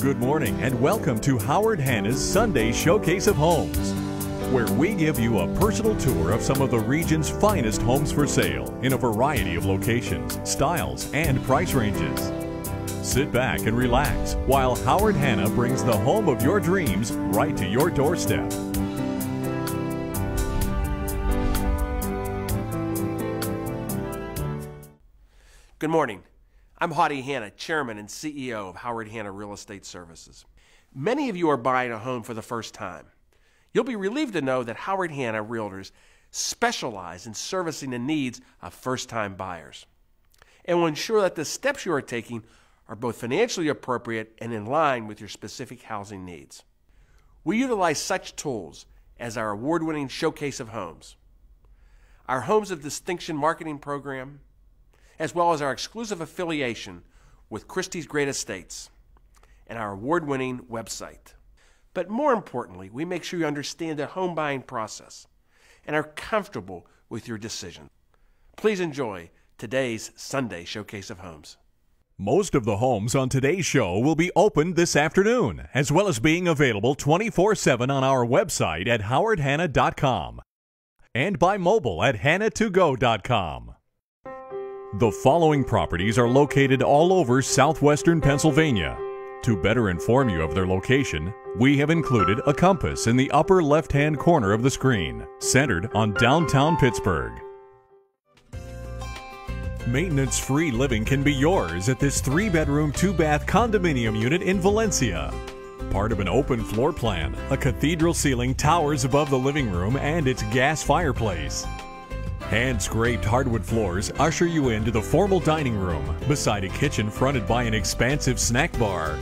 Good morning and welcome to Howard Hanna's Sunday Showcase of Homes, where we give you a personal tour of some of the region's finest homes for sale in a variety of locations, styles, and price ranges. Sit back and relax while Howard Hanna brings the home of your dreams right to your doorstep. Good morning. I'm Hoddy Hanna, Chairman and CEO of Howard Hanna Real Estate Services. Many of you are buying a home for the first time. You'll be relieved to know that Howard Hanna Realtors specialize in servicing the needs of first time buyers and will ensure that the steps you are taking are both financially appropriate and in line with your specific housing needs. We utilize such tools as our award winning Showcase of Homes, our Homes of Distinction marketing program, as well as our exclusive affiliation with Christie's Great Estates and our award winning website. But more importantly, we make sure you understand the home buying process and are comfortable with your decision. Please enjoy today's Sunday Showcase of Homes. Most of the homes on today's show will be opened this afternoon, as well as being available 24 7 on our website at howardhanna.com and by mobile at hanna2go.com. The following properties are located all over southwestern Pennsylvania. To better inform you of their location, we have included a compass in the upper left hand corner of the screen, centered on downtown Pittsburgh. Maintenance free living can be yours at this three bedroom, two bath condominium unit in Valencia. Part of an open floor plan, a cathedral ceiling towers above the living room and its gas fireplace. Hand scraped hardwood floors usher you into the formal dining room beside a kitchen fronted by an expansive snack bar.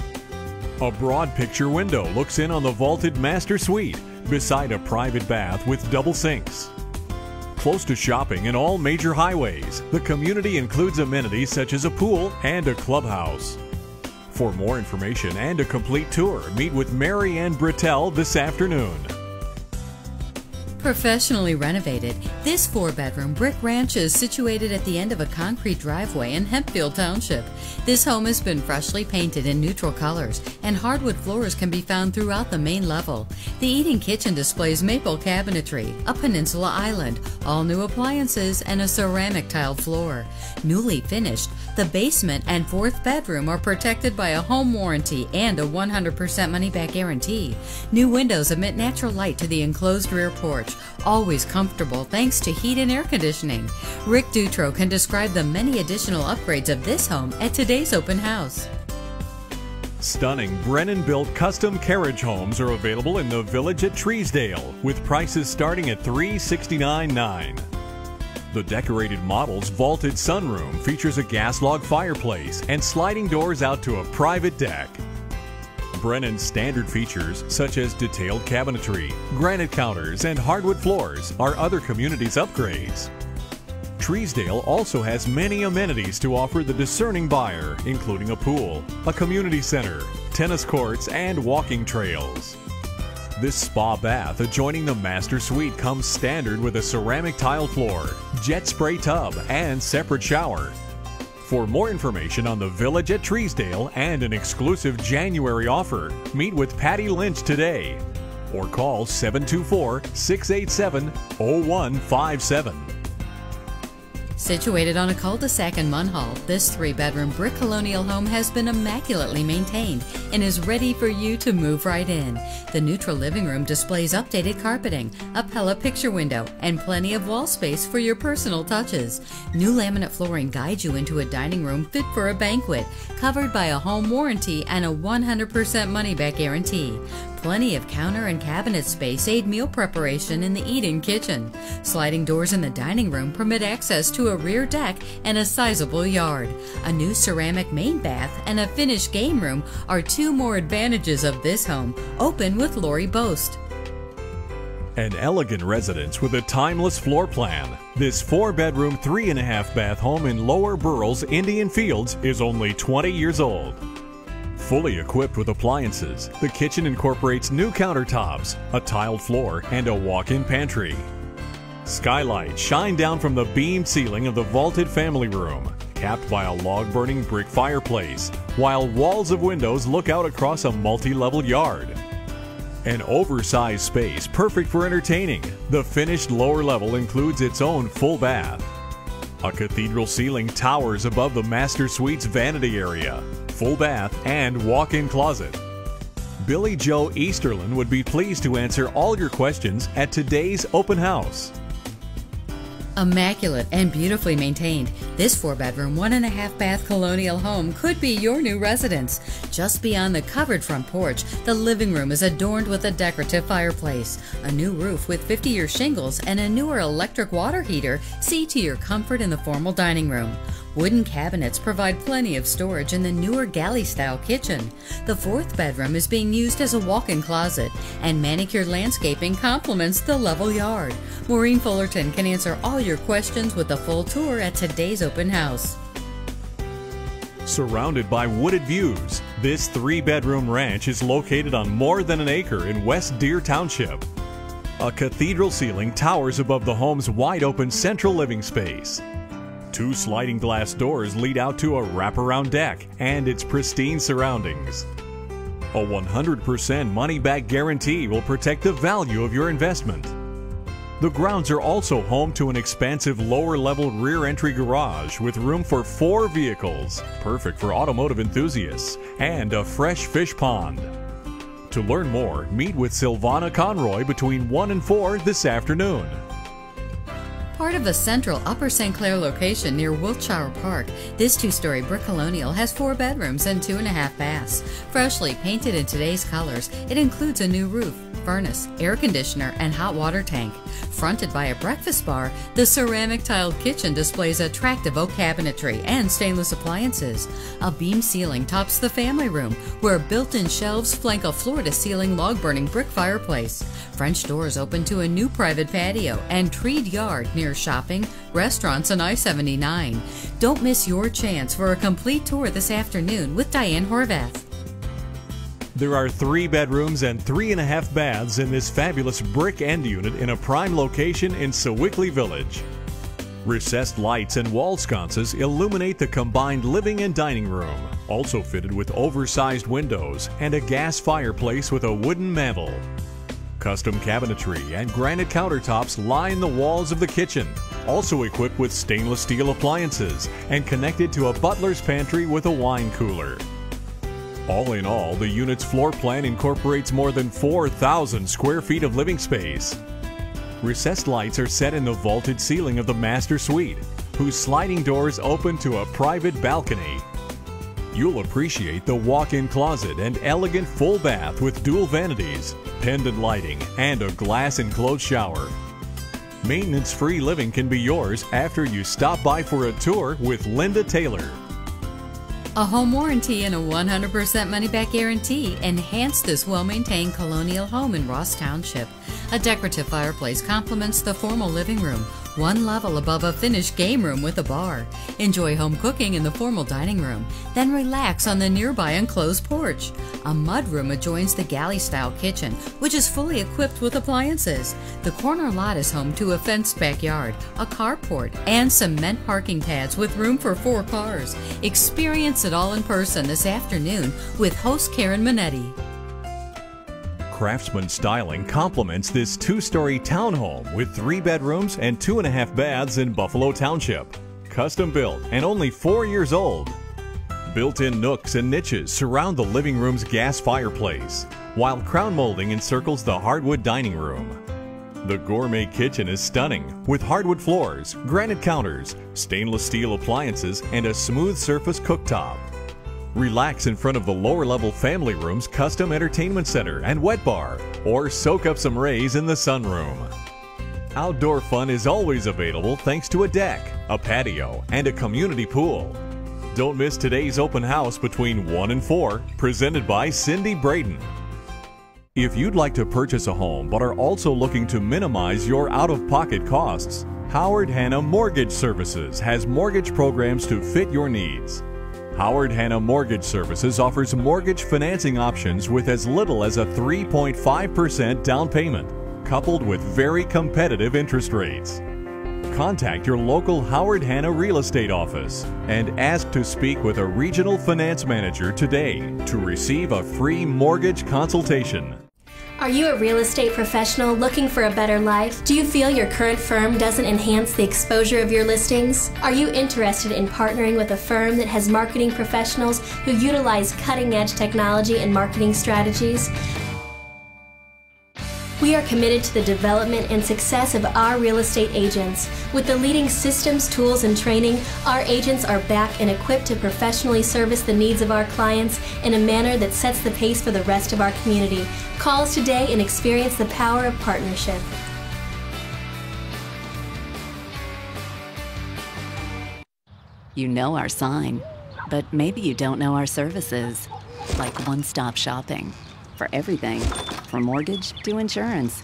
A broad picture window looks in on the vaulted master suite beside a private bath with double sinks. Close to shopping and all major highways, the community includes amenities such as a pool and a clubhouse. For more information and a complete tour, meet with Mary Ann Britell this afternoon. Professionally renovated, this four bedroom brick ranch is situated at the end of a concrete driveway in Hempfield Township. This home has been freshly painted in neutral colors, and hardwood floors can be found throughout the main level. The eating kitchen displays maple cabinetry, a peninsula island, all new appliances, and a ceramic tiled floor. Newly finished, the basement and fourth bedroom are protected by a home warranty and a 100% money back guarantee. New windows emit natural light to the enclosed rear porch, always comfortable thanks to heat and air conditioning. Rick Dutro can describe the many additional upgrades of this home at today's open house. Stunning Brennan built custom carriage homes are available in the village at Treesdale with prices starting at $369.9. The decorated model's vaulted sunroom features a gas log fireplace and sliding doors out to a private deck. Brennan's standard features, such as detailed cabinetry, granite counters, and hardwood floors, are other communities' upgrades. Treesdale also has many amenities to offer the discerning buyer, including a pool, a community center, tennis courts, and walking trails. This spa bath adjoining the master suite comes standard with a ceramic tile floor, jet spray tub, and separate shower. For more information on the Village at Treesdale and an exclusive January offer, meet with Patty Lynch today or call 724 687 0157. Situated on a cul-de-sac in Munhall, this three-bedroom brick colonial home has been immaculately maintained and is ready for you to move right in. The neutral living room displays updated carpeting, a Pella picture window, and plenty of wall space for your personal touches. New laminate flooring guides you into a dining room fit for a banquet, covered by a home warranty and a 100% money-back guarantee. Plenty of counter and cabinet space aid meal preparation in the eat-in kitchen. Sliding doors in the dining room permit access to a rear deck and a sizable yard. A new ceramic main bath and a finished game room are two more advantages of this home, open with Lori Boast. An elegant residence with a timeless floor plan. This four bedroom, three and a half bath home in Lower Burrell's, Indian Fields is only 20 years old. Fully equipped with appliances, the kitchen incorporates new countertops, a tiled floor, and a walk in pantry. Skylights shine down from the beamed ceiling of the vaulted family room, capped by a log burning brick fireplace, while walls of windows look out across a multi level yard. An oversized space perfect for entertaining, the finished lower level includes its own full bath. A cathedral ceiling towers above the master suite's vanity area, full bath, and walk in closet. Billy Joe Easterlin would be pleased to answer all your questions at today's open house. Immaculate and beautifully maintained, this four bedroom, one and a half bath colonial home could be your new residence. Just beyond the covered front porch, the living room is adorned with a decorative fireplace. A new roof with 50 year shingles and a newer electric water heater see to your comfort in the formal dining room. Wooden cabinets provide plenty of storage in the newer galley style kitchen. The fourth bedroom is being used as a walk in closet, and manicured landscaping complements the level yard. Maureen Fullerton can answer all your questions with a full tour at today's open house. Surrounded by wooded views, this three bedroom ranch is located on more than an acre in West Deer Township. A cathedral ceiling towers above the home's wide open central living space. Two sliding glass doors lead out to a wraparound deck and its pristine surroundings. A 100% money back guarantee will protect the value of your investment. The grounds are also home to an expansive lower level rear entry garage with room for four vehicles, perfect for automotive enthusiasts, and a fresh fish pond. To learn more, meet with Silvana Conroy between 1 and 4 this afternoon. Part of a central Upper St. Clair location near Wiltshire Park, this two story brick colonial has four bedrooms and two and a half baths. Freshly painted in today's colors, it includes a new roof, furnace, air conditioner, and hot water tank. Fronted by a breakfast bar, the ceramic tiled kitchen displays attractive oak cabinetry and stainless appliances. A beam ceiling tops the family room, where built in shelves flank a floor to ceiling log burning brick fireplace. French doors open to a new private patio and treed yard near shopping, restaurants, and I 79. Don't miss your chance for a complete tour this afternoon with Diane Horvath. There are three bedrooms and three and a half baths in this fabulous brick end unit in a prime location in Sewickley Village. Recessed lights and wall sconces illuminate the combined living and dining room, also fitted with oversized windows and a gas fireplace with a wooden mantel. Custom cabinetry and granite countertops line the walls of the kitchen, also equipped with stainless steel appliances and connected to a butler's pantry with a wine cooler. All in all, the unit's floor plan incorporates more than 4,000 square feet of living space. Recessed lights are set in the vaulted ceiling of the master suite, whose sliding doors open to a private balcony. You'll appreciate the walk-in closet and elegant full bath with dual vanities, pendant lighting, and a glass enclosed shower. Maintenance-free living can be yours after you stop by for a tour with Linda Taylor. A home warranty and a 100% money back guarantee enhance this well maintained colonial home in Ross Township. A decorative fireplace complements the formal living room, one level above a finished game room with a bar. Enjoy home cooking in the formal dining room, then relax on the nearby enclosed porch. A mudroom adjoins the galley style kitchen, which is fully equipped with appliances. The corner lot is home to a fenced backyard, a carport, and cement parking pads with room for four cars. Experience it all in person this afternoon with host Karen Minetti. Craftsman styling complements this two story townhome with three bedrooms and two and a half baths in Buffalo Township. Custom built and only four years old. Built in nooks and niches surround the living room's gas fireplace, while crown molding encircles the hardwood dining room. The gourmet kitchen is stunning with hardwood floors, granite counters, stainless steel appliances, and a smooth surface cooktop. Relax in front of the lower level family room's custom entertainment center and wet bar, or soak up some rays in the sunroom. Outdoor fun is always available thanks to a deck, a patio, and a community pool. Don't miss today's open house between 1 and 4, presented by Cindy Braden. If you'd like to purchase a home but are also looking to minimize your out of pocket costs, Howard Hanna Mortgage Services has mortgage programs to fit your needs. Howard Hanna Mortgage Services offers mortgage financing options with as little as a 3.5% down payment, coupled with very competitive interest rates. contact your local Howard Hanna Real Estate office and ask to speak with a regional finance manager today to receive a free mortgage consultation. Are you a real estate professional looking for a better life? Do you feel your current firm doesn't enhance the exposure of your listings? Are you interested in partnering with a firm that has marketing professionals who utilize cutting edge technology and marketing strategies? We are committed to the development and success of our real estate agents. With the leading systems, tools, and training, our agents are back and equipped to professionally service the needs of our clients in a manner that sets the pace for the rest of our community. Call us today and experience the power of partnership. You know our sign, but maybe you don't know our services, like one stop shopping for everything from mortgage to insurance.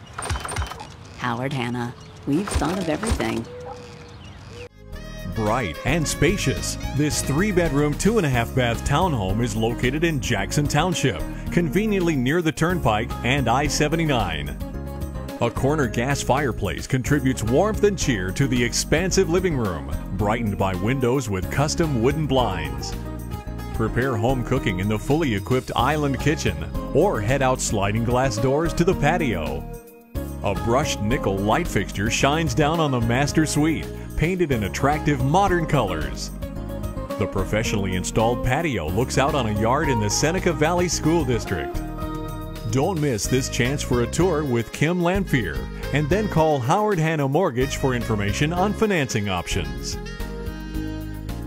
Howard Hanna, we've thought of everything. Bright and spacious, this three bedroom, two and a half bath townhome is located in Jackson Township, conveniently near the Turnpike and I 79. A corner gas fireplace contributes warmth and cheer to the expansive living room, brightened by windows with custom wooden blinds. Prepare home cooking in the fully equipped island kitchen or head out sliding glass doors to the patio. A brushed nickel light fixture shines down on the master suite, painted in attractive modern colors. The professionally installed patio looks out on a yard in the Seneca Valley School District. Don't miss this chance for a tour with Kim Lamphere and then call Howard Hanna Mortgage for information on financing options.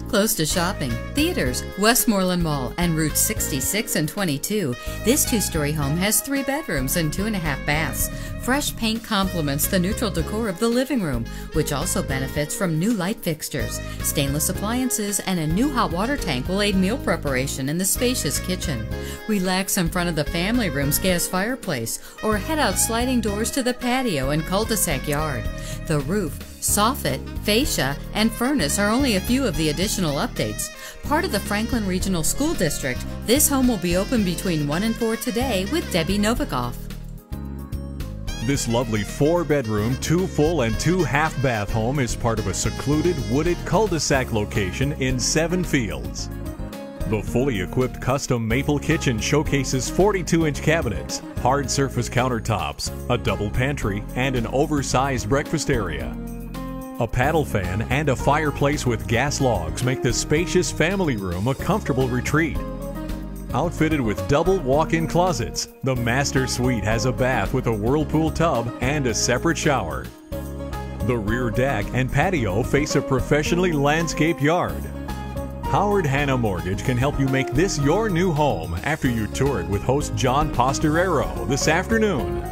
Close to shopping, theaters, Westmoreland Mall, and Route 66 and 22, this two story home has three bedrooms and two and a half baths. Fresh paint complements the neutral decor of the living room, which also benefits from new light fixtures. Stainless appliances and a new hot water tank will aid meal preparation in the spacious kitchen. Relax in front of the family room's gas fireplace or head out sliding doors to the patio and cul-de-sac yard. The roof, soffit, fascia, and furnace are only a few of the additional updates. Part of the Franklin Regional School District, this home will be open between 1 and 4 today with Debbie Novikoff. This lovely four bedroom, two full, and two half bath home is part of a secluded wooded cul de sac location in Seven Fields. The fully equipped custom maple kitchen showcases 42 inch cabinets, hard surface countertops, a double pantry, and an oversized breakfast area. A paddle fan and a fireplace with gas logs make this spacious family room a comfortable retreat. Outfitted with double walk-in closets, the master suite has a bath with a whirlpool tub and a separate shower. The rear deck and patio face a professionally landscaped yard. Howard Hanna Mortgage can help you make this your new home after you tour it with host John Posterero this afternoon.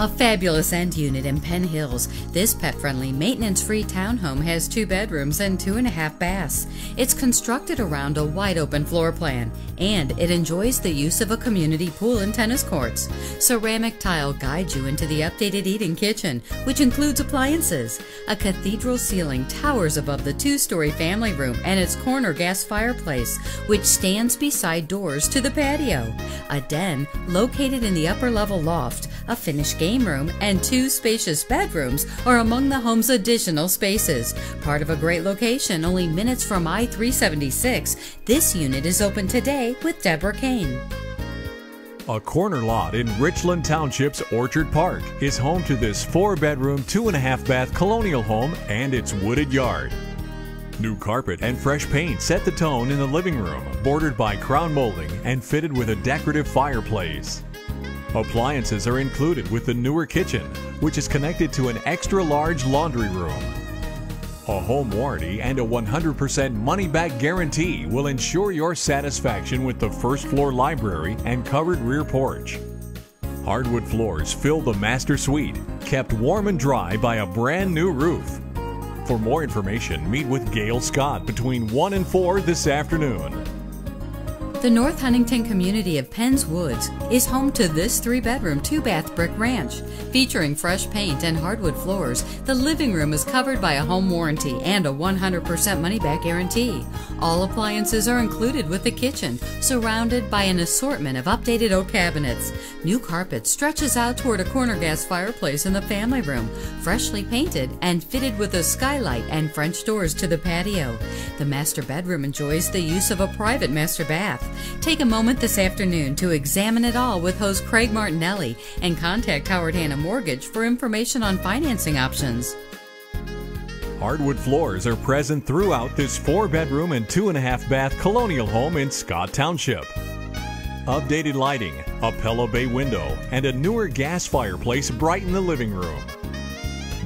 A fabulous end unit in Penn Hills, this pet friendly, maintenance free townhome has two bedrooms and two and a half baths. It's constructed around a wide open floor plan and it enjoys the use of a community pool and tennis courts. Ceramic tile guides you into the updated eating kitchen, which includes appliances. A cathedral ceiling towers above the two story family room and its corner gas fireplace, which stands beside doors to the patio. A den located in the upper level loft, a finished game game room, and two spacious bedrooms are among the home's additional spaces. Part of a great location, only minutes from I 376, this unit is open today with Deborah Kane. A corner lot in Richland Township's Orchard Park is home to this four bedroom, two and a half bath colonial home and its wooded yard. New carpet and fresh paint set the tone in the living room, bordered by crown molding and fitted with a decorative fireplace. Appliances are included with the newer kitchen, which is connected to an extra large laundry room. A home warranty and a 100% money back guarantee will ensure your satisfaction with the first floor library and covered rear porch. Hardwood floors fill the master suite, kept warm and dry by a brand new roof. For more information, meet with Gail Scott between 1 and 4 this afternoon. The North Huntington community of Penns Woods is home to this three bedroom, two bath brick ranch. Featuring fresh paint and hardwood floors, the living room is covered by a home warranty and a 100% money back guarantee. All appliances are included with the kitchen, surrounded by an assortment of updated oak cabinets. New carpet stretches out toward a corner gas fireplace in the family room, freshly painted and fitted with a skylight and French doors to the patio. The master bedroom enjoys the use of a private master bath. Take a moment this afternoon to examine it all with host Craig Martinelli and contact Howard Hanna Mortgage for information on financing options. Hardwood floors are present throughout this four bedroom and two and a half bath colonial home in Scott Township. Updated lighting, a Pella Bay window, and a newer gas fireplace brighten the living room.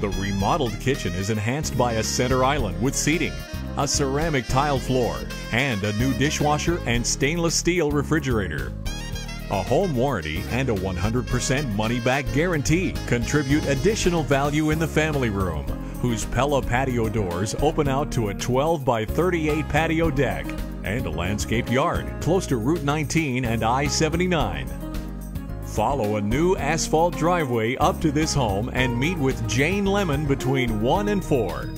The remodeled kitchen is enhanced by a center island with seating, a ceramic tile floor, and a new dishwasher and stainless steel refrigerator. A home warranty and a 100% money back guarantee contribute additional value in the family room, whose Pella patio doors open out to a 12 by 38 patio deck and a landscaped yard close to Route 19 and I 79. Follow a new asphalt driveway up to this home and meet with Jane Lemon between 1 and 4.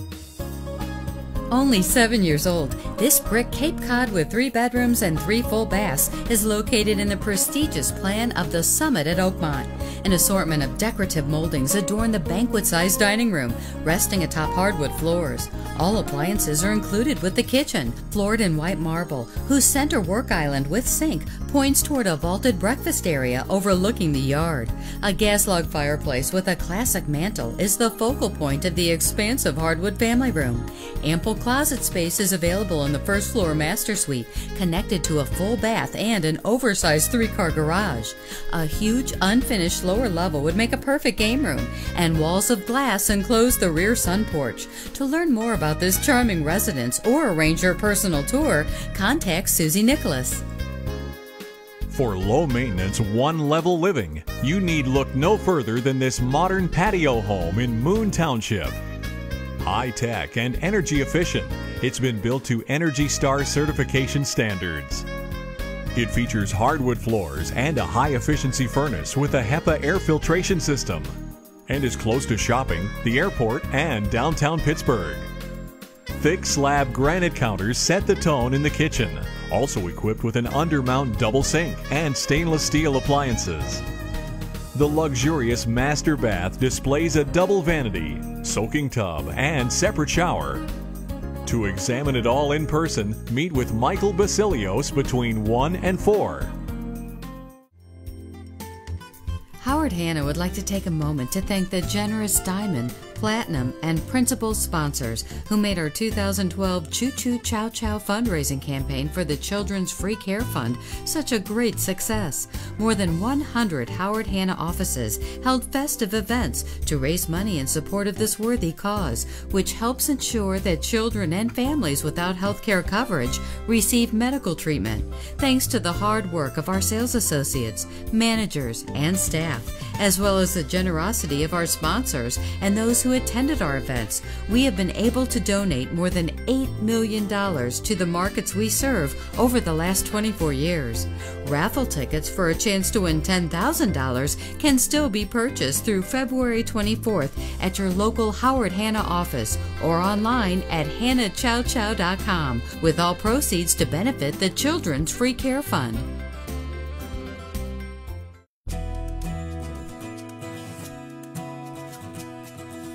Only seven years old, this brick Cape Cod with three bedrooms and three full baths is located in the prestigious plan of the Summit at Oakmont. An assortment of decorative moldings adorn the banquet-sized dining room, resting atop hardwood floors. All appliances are included with the kitchen, floored in white marble, whose center work island with sink points toward a vaulted breakfast area overlooking the yard. A gas log fireplace with a classic mantel is the focal point of the expansive hardwood family room. Ample closet space is available in the first floor master suite, connected to a full bath and an oversized three car garage. A huge unfinished lower level would make a perfect game room, and walls of glass enclose the rear sun porch. To learn more about this charming residence or arrange your personal tour, contact Susie Nicholas. For low maintenance, one level living, you need look no further than this modern patio home in Moon Township. High tech and energy efficient, it's been built to Energy Star certification standards. It features hardwood floors and a high efficiency furnace with a HEPA air filtration system, and is close to shopping, the airport, and downtown Pittsburgh. Thick slab granite counters set the tone in the kitchen, also equipped with an undermount double sink and stainless steel appliances. The luxurious master bath displays a double vanity, soaking tub, and separate shower. To examine it all in person, meet with Michael Basilios between 1 and 4. Howard Hanna would like to take a moment to thank the generous Diamond, Platinum, and Principal sponsors who made our 2012 Choo Choo Chow Chow fundraising campaign for the Children's Free Care Fund such a great success. More than 100 Howard Hanna offices held festive events to raise money in support of this worthy cause, which helps ensure that children and families without health care coverage receive medical treatment. Thanks to the hard work of our sales associates, managers, and staff, as well as the generosity of our sponsors and those who attended our events, we have been able to donate more than $8 million to the markets we serve over the last 24 years. Raffle tickets for a chance to win $10,000 can still be purchased through February 24th at your local Howard Hanna office or online at hannachowchow.com with all proceeds to benefit the Children's Free Care Fund.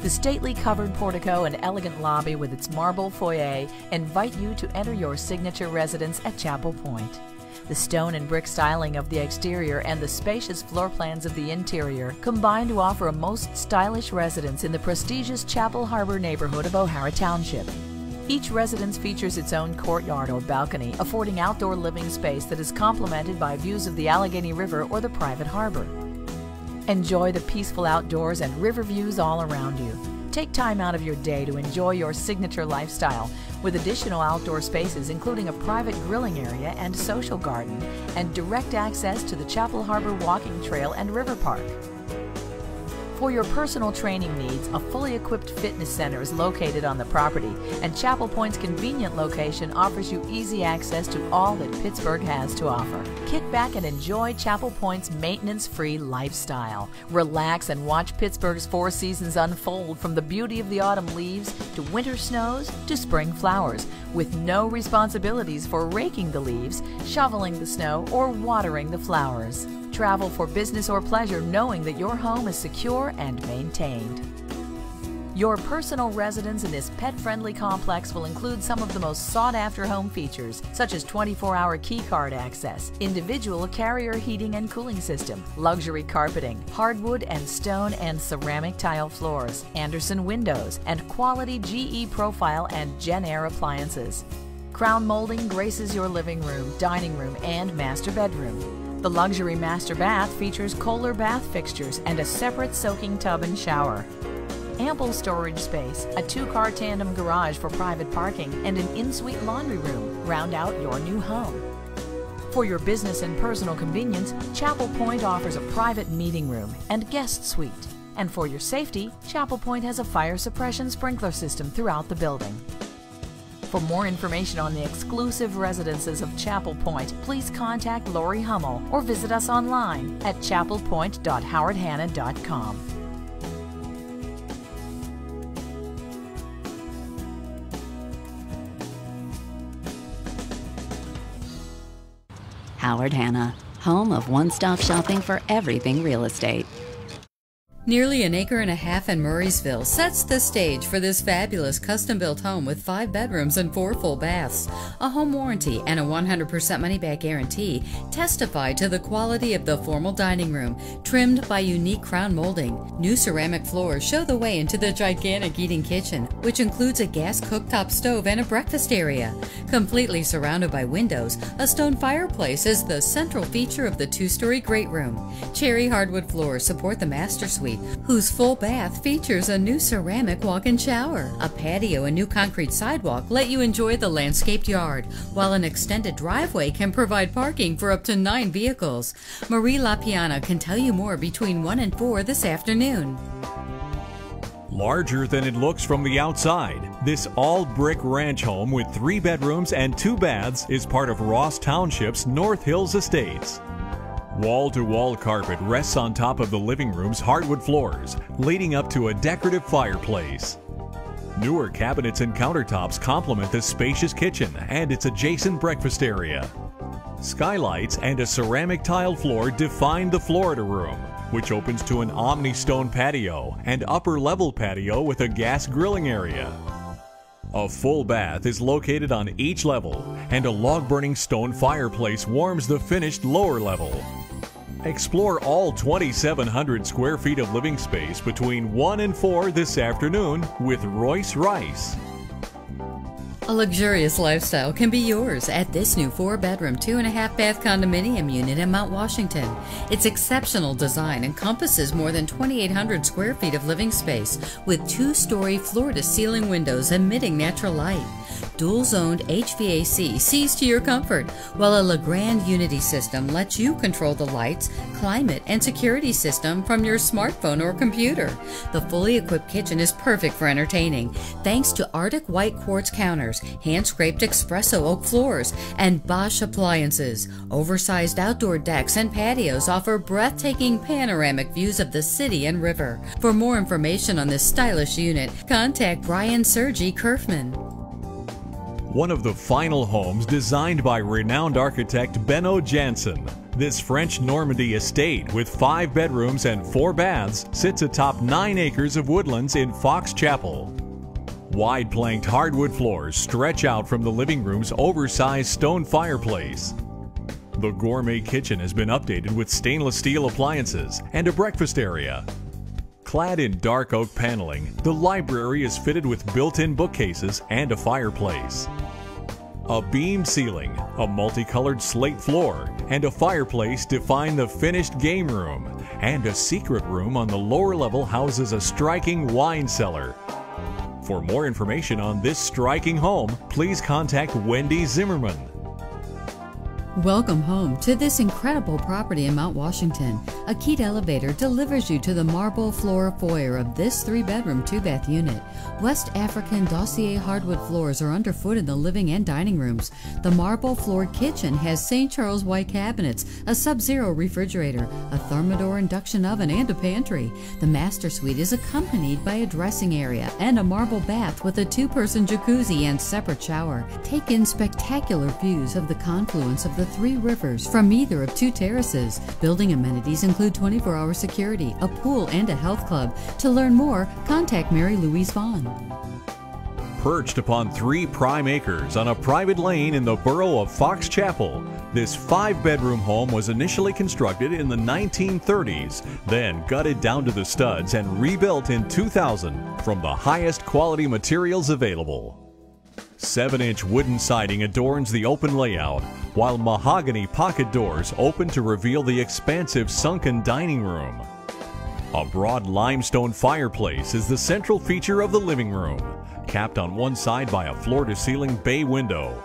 The stately covered portico and elegant lobby with its marble foyer invite you to enter your signature residence at Chapel Point. The stone and brick styling of the exterior and the spacious floor plans of the interior combine to offer a most stylish residence in the prestigious Chapel Harbor neighborhood of O'Hara Township. Each residence features its own courtyard or balcony, affording outdoor living space that is complemented by views of the Allegheny River or the private harbor. Enjoy the peaceful outdoors and river views all around you. Take time out of your day to enjoy your signature lifestyle with additional outdoor spaces including a private grilling area and social garden and direct access to the Chapel Harbor Walking Trail and River Park. For your personal training needs, a fully equipped fitness center is located on the property, and Chapel Point's convenient location offers you easy access to all that Pittsburgh has to offer. Kick back and enjoy Chapel Point's maintenance free lifestyle. Relax and watch Pittsburgh's four seasons unfold from the beauty of the autumn leaves to winter snows to spring flowers, with no responsibilities for raking the leaves, shoveling the snow, or watering the flowers. Travel for business or pleasure knowing that your home is secure and maintained. Your personal residence in this pet-friendly complex will include some of the most sought-after home features, such as 24-hour keycard access, individual carrier heating and cooling system, luxury carpeting, hardwood and stone and ceramic tile floors, Andersen windows, and quality GE profile and Jenn-Air appliances. Crown molding graces your living room, dining room, and master bedroom. The luxury master bath features Kohler bath fixtures and a separate soaking tub and shower. Ample storage space, a two-car tandem garage for private parking, and an in-suite laundry room round out your new home. For your business and personal convenience, Chapel Point offers a private meeting room and guest suite. And for your safety, Chapel Point has a fire suppression sprinkler system throughout the building. For more information on the exclusive residences of Chapel Point, please contact Lori Hummel or visit us online at chapelpoint.howardhanna.com. Howard Hanna, home of one stop shopping for everything real estate. Nearly an acre and a half in Murrysville sets the stage for this fabulous custom built home with five bedrooms and four full baths. A home warranty and a 100% money back guarantee testify to the quality of the formal dining room, trimmed by unique crown molding. New ceramic floors show the way into the gigantic eating kitchen, which includes a gas cooktop stove and a breakfast area. Completely surrounded by windows, a stone fireplace is the central feature of the two story great room. Cherry hardwood floors support the master suite whose full bath features a new ceramic walk-in shower. A patio and new concrete sidewalk let you enjoy the landscaped yard, while an extended driveway can provide parking for up to nine vehicles. Marie LaPiana can tell you more between 1 and 4 this afternoon. Larger than it looks from the outside, this all brick ranch home with three bedrooms and two baths is part of Ross Township's North Hills Estates. Wall to wall carpet rests on top of the living room's hardwood floors, leading up to a decorative fireplace. Newer cabinets and countertops complement the spacious kitchen and its adjacent breakfast area. Skylights and a ceramic tile floor define the Florida room, which opens to an Omni stone patio and upper level patio with a gas grilling area. A full bath is located on each level, and a log burning stone fireplace warms the finished lower level. Explore all 2,700 square feet of living space between 1 and 4 this afternoon with Royce Rice. A luxurious lifestyle can be yours at this new four bedroom, two and a half bath condominium unit in Mount Washington. Its exceptional design encompasses more than 2,800 square feet of living space with two story floor to ceiling windows emitting natural light dual zoned HVAC sees to your comfort, while a Legrand Unity system lets you control the lights, climate, and security system from your smartphone or computer. The fully equipped kitchen is perfect for entertaining thanks to Arctic white quartz counters, hand scraped espresso oak floors, and Bosch appliances. Oversized outdoor decks and patios offer breathtaking panoramic views of the city and river. For more information on this stylish unit, contact Brian Sergi Kerfman one of the final homes designed by renowned architect Benno Janssen. This French Normandy estate with five bedrooms and four baths sits atop nine acres of woodlands in Fox Chapel. Wide planked hardwood floors stretch out from the living room's oversized stone fireplace. The gourmet kitchen has been updated with stainless steel appliances and a breakfast area. Clad in dark oak paneling, the library is fitted with built-in bookcases and a fireplace. A beam ceiling, a multicolored slate floor, and a fireplace define the finished game room, and a secret room on the lower level houses a striking wine cellar. For more information on this striking home, please contact Wendy Zimmerman. Welcome home to this incredible property in Mount Washington. A Keat elevator delivers you to the marble floor foyer of this three bedroom, two bath unit. West African doussie hardwood floors are underfoot in the living and dining rooms. The marble floored kitchen has St. Charles white cabinets, a sub zero refrigerator, a Thermador induction oven, and a pantry. The master suite is accompanied by a dressing area and a marble bath with a two person jacuzzi and separate shower. Take in spectacular views of the confluence of the three rivers from either of two terraces. Building amenities include 24 hour security, a pool, and a health club. To learn more, contact Mary Louise Vaughn. Perched upon three prime acres on a private lane in the borough of Fox Chapel, this five bedroom home was initially constructed in the 1930s, then gutted down to the studs and rebuilt in 2000 from the highest quality materials available. 7 inch wooden siding adorns the open layout, while mahogany pocket doors open to reveal the expansive sunken dining room. A broad limestone fireplace is the central feature of the living room, capped on one side by a floor to ceiling bay window.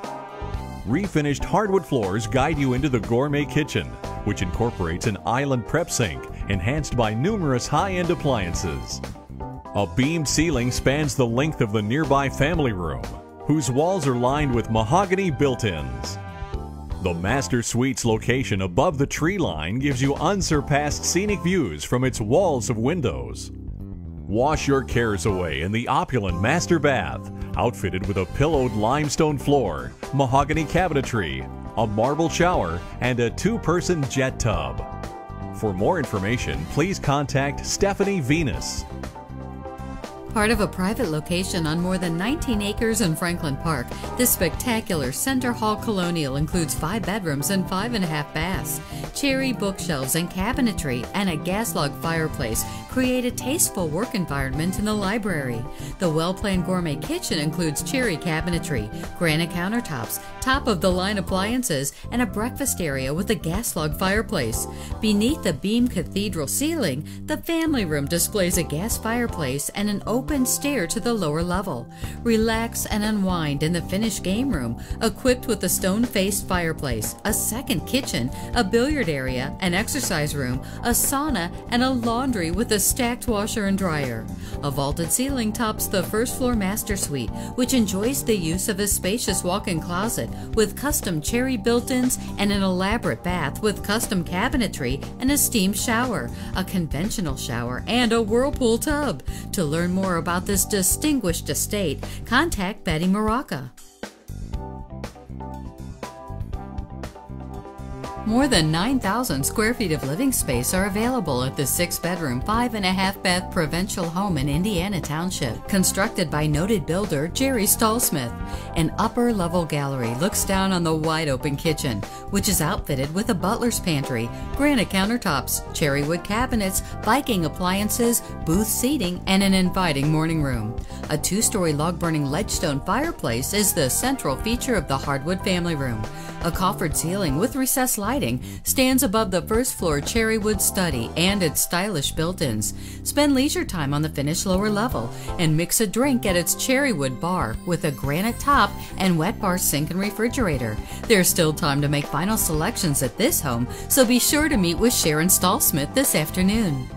Refinished hardwood floors guide you into the gourmet kitchen, which incorporates an island prep sink enhanced by numerous high end appliances. A beamed ceiling spans the length of the nearby family room, whose walls are lined with mahogany built ins. The Master Suite's location above the tree line gives you unsurpassed scenic views from its walls of windows. Wash your cares away in the opulent master bath, outfitted with a pillowed limestone floor, mahogany cabinetry, a marble shower, and a two person jet tub. For more information, please contact Stephanie Venus Part of a private location on more than 19 acres in Franklin Park, this spectacular Center Hall Colonial includes five bedrooms and five and a half baths. Cherry bookshelves and cabinetry and a gas log fireplace create a tasteful work environment in the library. The well planned gourmet kitchen includes cherry cabinetry, granite countertops, top of the line appliances, and a breakfast area with a gas log fireplace. Beneath the beam cathedral ceiling, the family room displays a gas fireplace and an open open stair to the lower level. Relax and unwind in the finished game room, equipped with a stone faced fireplace, a second kitchen, a billiard area, an exercise room, a sauna, and a laundry with a stacked washer and dryer. A vaulted ceiling tops the first floor master suite, which enjoys the use of a spacious walk in closet with custom cherry built ins and an elaborate bath with custom cabinetry and a steam shower, a conventional shower, and a whirlpool tub. To learn more about this distinguished estate, contact Betty Maraca. More than 9,000 square feet of living space are available at the six bedroom, five and a half bath provincial home in Indiana Township, constructed by noted builder Jerry Stallsmith. An upper level gallery looks down on the wide open kitchen, which is outfitted with a butler's pantry, granite countertops, cherry wood cabinets, Viking appliances, booth seating, and an inviting morning room. A two story log burning ledgestone fireplace is the central feature of the hardwood family room. A coffered ceiling with recessed lighting stands above the first floor cherrywood study and its stylish built-ins. Spend leisure time on the finished lower level and mix a drink at its cherrywood bar with a granite top and wet bar sink and refrigerator. There's still time to make final selections at this home, so be sure to meet with Sharon Stallsmith this afternoon.